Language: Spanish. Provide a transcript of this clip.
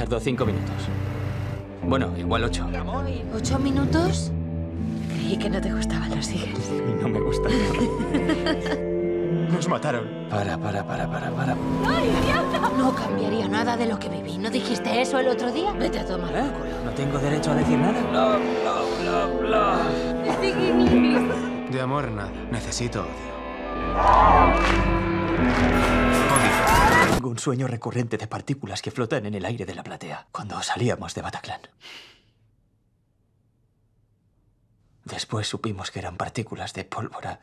Tardó cinco minutos. Bueno, igual ocho. ¿Ocho minutos? Creí que no te gustaban los tigres. No me gusta. Nos mataron. Para, para, para, para, para. No cambiaría nada de lo que viví. ¿No dijiste eso el otro día? Vete a tomar culo. ¿No tengo derecho a decir nada? Bla, bla, bla, bla. De amor, nada. Necesito odio. Odio. Tengo un sueño recurrente de partículas que flotan en el aire de la platea cuando salíamos de Bataclan. Después supimos que eran partículas de pólvora.